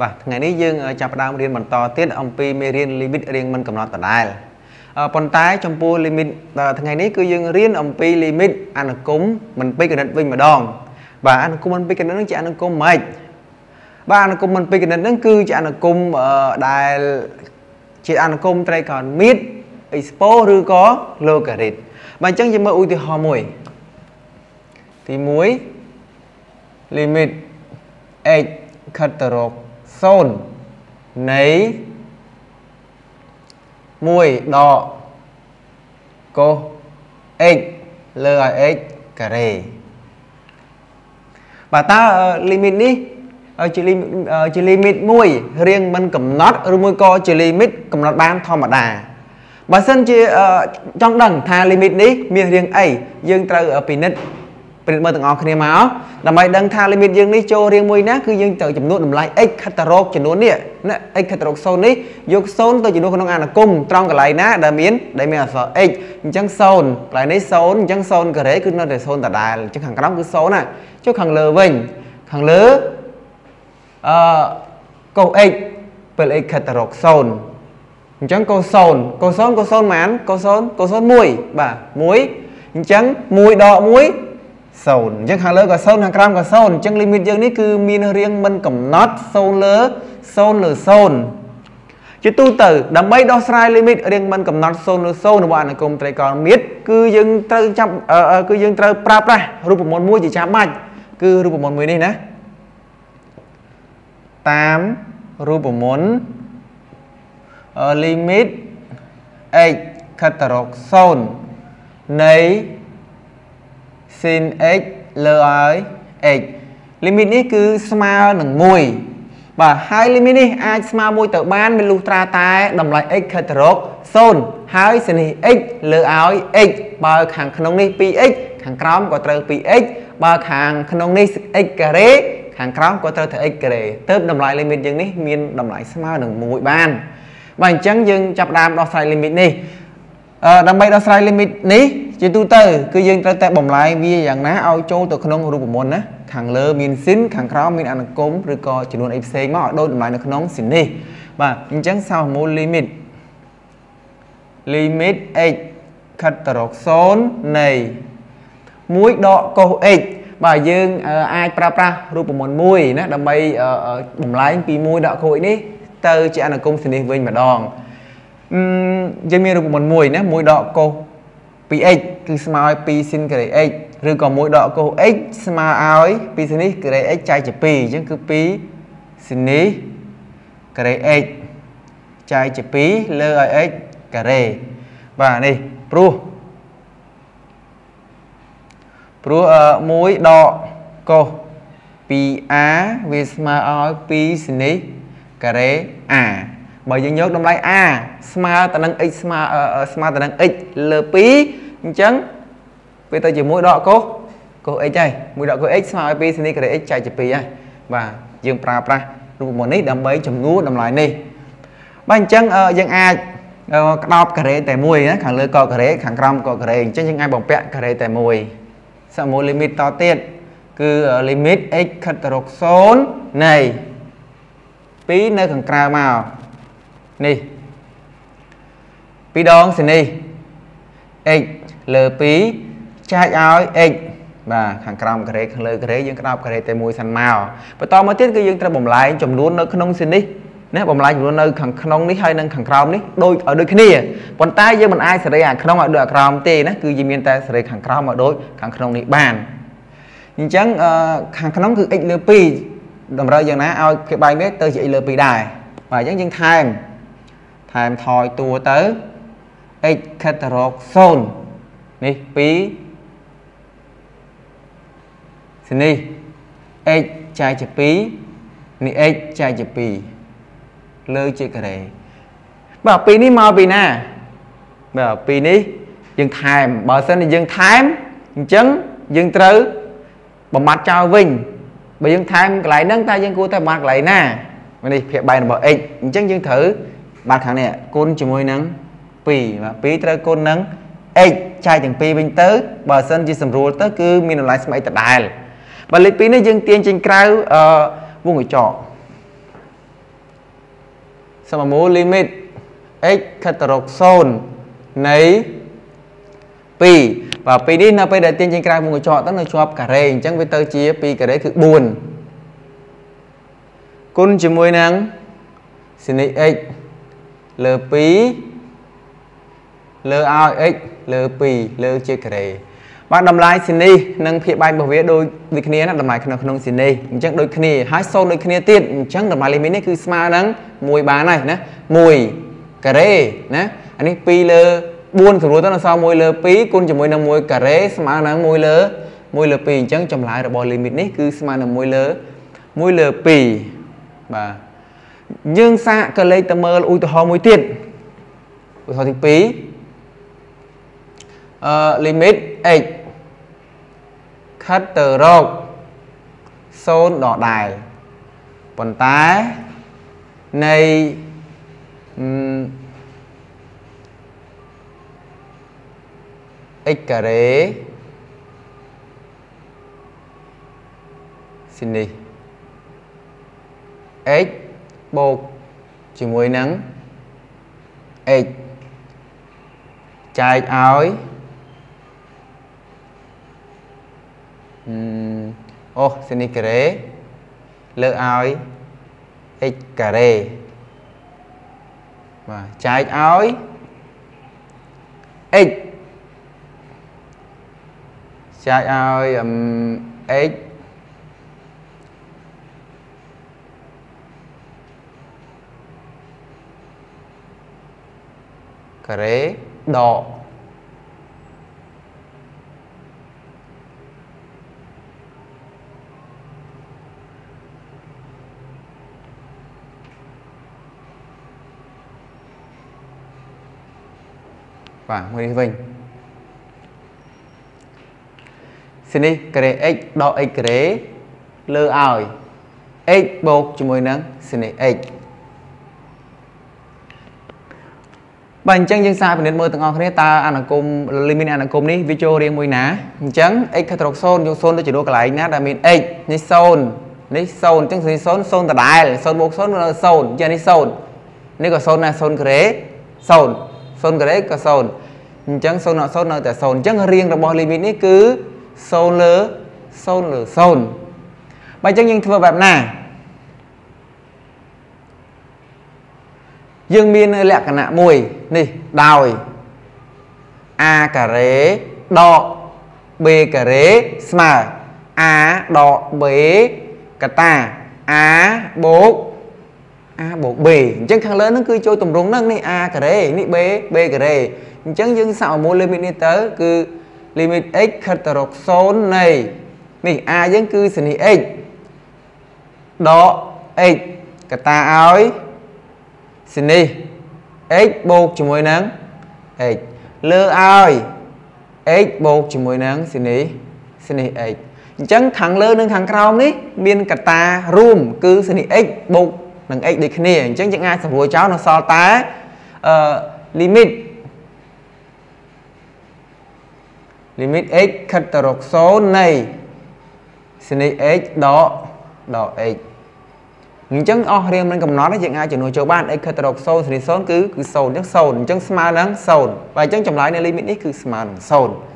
បាទថ្ងៃនេះយើងចាប់ផ្ដើមរៀនបន្តទៀតអំពីមេរៀន limit រៀងមិនកំណត់ដដែលប៉ុន្តែចំពោះ limit ថ្ងៃនេះគឺយើងរៀនអំពី limit អនុគមមិនពេកកណិតវិញម្ដង បាទអនុគមមិនពេកកណិតនឹងជាអនុគមម៉េចបាទអនុគមមិនពេកកណិតនឹងគឺជាអនុគមដែលជាអនុគមត្រីកោណមៀត expo ឬក៏ logarit បាទអញ្ចឹងយើងមើលឧទាហរណ៍មួយទី1 limit x ខិតទៅរក 0នៃ1ដកកុស x លើឲ្យ x ការ៉េបាទតើ limit នេះជា limit ជា limit មួយរៀងមិនកំណត់ឬមួយក៏ជា limit កំណត់បានធម្មតាបើសិនជាចង់ដឹងថា limit នេះមានរៀងអីយើងត្រូវពិនិត្យ ប្រិយមិត្តទាំងអស់គ្នាមកដើម្បីដឹងថា limit យើងនេះចូលរៀងមួយណាគឺយើងត្រូវចំនួនតម្លៃ x ខិតទៅរកចំនួននេះណា x ខិតទៅរក0នេះយក0ទៅចំនួនក្នុងអនុគមត្រង់កន្លែងណាដែលមានដែលមានអក្សរ x អញ្ចឹង0កន្លែងនេះ0អញ្ចឹង0ការ៉េគឺនៅតែ0ដដែលអញ្ចឹងខាងក្រោមគឺ0ណាចុះខាងលើវិញខាងលើអឺកុស x ពេល x ខិតទៅរក0អញ្ចឹងកុស0កុស0កុស0ប៉ុន្មានកុស0កុស0 1បាទ1អញ្ចឹង1ដក1 0អញ្ចឹងខាងលើក៏0ខាងក្រោមក៏0អញ្ចឹង limit យើងនេះគឺមានរៀងមិនកំណត់0លើ0លើ0ជាទូទៅដើម្បីដោះស្រាយ limit រៀងមិនកំណត់0លើ0របស់អនុគមត្រីកោណមៀតគឺយើងត្រូវចាប់គឺយើងត្រូវប្រើប្រាស់រូបមន្តមួយជាចាំបាច់គឺរូបមន្តមួយនេះណាតាមរូបមន្ត limit x ខិតទៅរក0នៃ sin x លើឲ្យ x limit នេះគឺស្មើនឹង1បាទហើយ limit នេះអាចស្មើ1ទៅបានមានលុះត្រាតែតម្លៃ x ខិតទៅរក0ហើយសនេះ x លើឲ្យ x បើខាងក្នុងនេះ 2x ខាងក្រោមក៏ត្រូវ 2x បើខាងក្នុងនេះ x ការ៉េខាងក្រោមក៏ត្រូវទៅ x ការ៉េទៅតម្លៃ limit យើងនេះមានតម្លៃស្មើនឹង1បានបាទអញ្ចឹងយើងចាប់ផ្ដើមដោះស្រាយ limit នេះអឺដើម្បីដោះស្រាយ limit នេះ ជាទូទៅគឺយើងត្រូវតែបំលែងវាយ៉ាងណាឲ្យចូលទៅក្នុងរូបមន្តណាខាងលើមានស៊ីនខាងក្រោមមានអនុគមឬក៏ចំនួនអីផ្សេងមកឲ្យដូចតម្លៃនៅក្នុងស៊ីននេះបាទអញ្ចឹងសោមូល limit limit x ខិតទៅរក0នៃ1ដកកុស x បាទយើងអាចប្រើប្រាស់រូបមន្តមួយណាដើម្បីបំលែងពី1ដកកុស x នេះទៅជាអនុគមស៊ីននេះវិញម្ដងអឺយើងមានរូបមន្តមួយណា1ដកកុស 2x គឺស្មើឲ្យ2 sin ការ៉េ x ឬក៏1ដកកុស x ស្មើឲ្យ2 sin នេះការ៉េ x ចែកជា2អញ្ចឹងគឺ2 sin នេះការ៉េ x ចែកជា2លើឲ្យ x ការ៉េបាទនេះព្រោះព្រោះ1ដកកុស 2a វាស្មើឲ្យ2 sin នេះការ៉េ a បើយើងយកតម្លៃ a ស្មើទៅនឹង x ស្មើស្មើទៅនឹង x លើ2អញ្ចឹងវាទៅជាមួយដកកុសកុស x ហើយមួយដកកុស x ស្មើឲ្យ2សេនីការ៉េ x ចែកជា2ហើយបាទយើងប្រើប្រាស់រូបមន្តនេះដើម្បីចំនួនតម្លៃនេះបាទអញ្ចឹងយើងអាចក្តោបការ៉េតែមួយណាខាងលើកការ៉េខាងក្រោមកការ៉េអញ្ចឹងយើងអាចបំពាក់ការ៉េតែមួយសមូល limit តទៀតគឺ limit x ខិតទៅរក0នៃ2នៅខាងក្រៅមក នេះ2ដងសេនេះ x លើ2ចែកឲ្យ x បាទខាងក្រោមការ៉េខាងលើការ៉េយើងក្តោបការ៉េតែមួយសិនមកបន្តមកទៀតគឺយើងត្រូវបំលែងចំនួននៅក្នុងសេនេះណាបំលែងចំនួននៅខាងក្នុងនេះហើយនិងខាងក្រោមនេះដូចឲ្យដូចគ្នាប៉ុន្តែយើងមិនអាចសេរីអាក្នុងឲ្យដូចអាក្រោមទេណាគឺយើងមានតែសេរីខាងក្រោមឲ្យដូចខាងក្នុងនេះបានអញ្ចឹងខាងក្នុងគឺ x លើ2តម្រូវយ៉ាងណាឲ្យគេបែកនេះទៅជា x លើ2ដែរបាទអញ្ចឹងយើងថែម ថែមថយតួទៅ x ខិតទៅរក0នេះ2ស្នេះ x ចែកជា2នេះ x ចែកជា2លើជាការ៉េបាទពីនេះមកពីណាបាទពីនេះយើងថែមបើសិនជាយើងថែមអញ្ចឹងយើងត្រូវបំបត្តិចោលវិញបើយើងថែមកន្លែងហ្នឹងតើយើងគួរតែបំបត្តិកន្លែងណានេះភាគបែនរបស់ x អញ្ចឹងយើងត្រូវ បាត់ខាងនេះគុណជាមួយនឹង2បាទ2ត្រូវគុណនឹង x ចែកទាំងពីរវិញទៅបើសិនជាសម្រួលទៅគឺមានតម្លៃស្មើដដែលបើលេខ2នេះយើងទាញចេញក្រៅអឺវងកញ្ចក់សមមូល limit x ខិតទៅរក0នៃ2បាទពីនេះនៅពេលដែលទាញចេញក្រៅមុខកញ្ចក់ទៅនៅជាប់ការ៉េអញ្ចឹងវាទៅជា2ការ៉េគឺ4គុណជាមួយនឹង sin x លើ2លើឲ្យ x លើ2លើជាការ៉េបាទតម្លៃស៊ីនីនិងភាពបែករបស់វាដូចដូចគ្នាណាតម្លៃក្នុងក្នុងស៊ីនីអញ្ចឹងដូចគ្នាហើយសូនដូចគ្នាទៀតអញ្ចឹងតម្លៃលីមីតនេះគឺស្មើនឹង1បានហើយណា1ការ៉េណាអានេះ2លើ4ស្រួលទៅនៅសល់1លើ2គុណជាមួយនឹង1ការ៉េស្មើនឹង1លើ1លើ2អញ្ចឹងចម្លើយរបស់លីមីតនេះគឺស្មើនឹង1លើ1លើ2បាទ យើងសាកកលេខទៅមើលឧទាហរណ៍មួយទៀតឧទាហរណ៍ទី2អឺ limit x ខិតទៅរក0ដដែលប៉ុន្តែនៃអឺ x ការ៉េស៊ីនេះ x បូកជាមួយនឹង x ចែកឲ្យអូស៊ីនេះការ៉េលើកឲ្យ x ការ៉េបាទចែកឲ្យ x ចែកឲ្យ x ការ៉េដកបាទមួយនេះវិញស៊ីនេះការ៉េ x ដក x ការ៉េលើឲ្យ x បូកជាមួយនឹងស៊ីនេះ x បាទអញ្ចឹងយើងសារពិនិត្យមើលទាំងអស់គ្នាតើអនុគម limit អនុគមនេះវាចូលរៀងមួយណាអញ្ចឹង x ខិតរក0យក0ទៅជាកន្លែងណាដែលមាន x នេះ0នេះ0អញ្ចឹងនេះ0 0ដដែល0បូក0នៅ0អញ្ចឹងនេះ0នេះក៏0ដែរ0ការ៉េ0 0ការ៉េក៏0អញ្ចឹង0អត់0នៅតែ0អញ្ចឹងរៀងរបស់ limit នេះគឺ0លើ0លើ0បើអញ្ចឹងយើងធ្វើបែបណា យើងមានលក្ខណៈមួយនេះដោយ a ការ៉េដក b ការ៉េស្មើ a ដក b កតា a បូក a បូក b អញ្ចឹងខាងលើហ្នឹងគឺចូលទម្រង់ហ្នឹងនេះ a ការ៉េនេះ b b ការ៉េអញ្ចឹងយើងសាកមក limit នេះទៅគឺ limit x ខិតទៅរក0នៃនេះ a យើងគឺសនី x ដក x កតាឲ្យ សនី x បូកជាមួយនឹង x លើឲ្យ x បូកជាមួយនឹងសនីសនី x អញ្ចឹងខាងលើនិងខាងក្រោមនេះមានកតារួមគឺសនី x បូកនឹង x ដូចគ្នាអញ្ចឹងយើងអាចសម្រួលចោលនៅសល់តែអឺ limit limit x ខិតទៅរក0នៃសនី x ដកដក x អញ្ចឹងអស់រៀងមិនកំណត់យើងអាចចំនួនចូលបាន x ខិតទៅរក0សនី0គឺគឺ0អញ្ចឹង0អញ្ចឹងស្មើនឹង0បើអញ្ចឹងចម្លើយនៃ limit នេះគឺស្មើនឹង0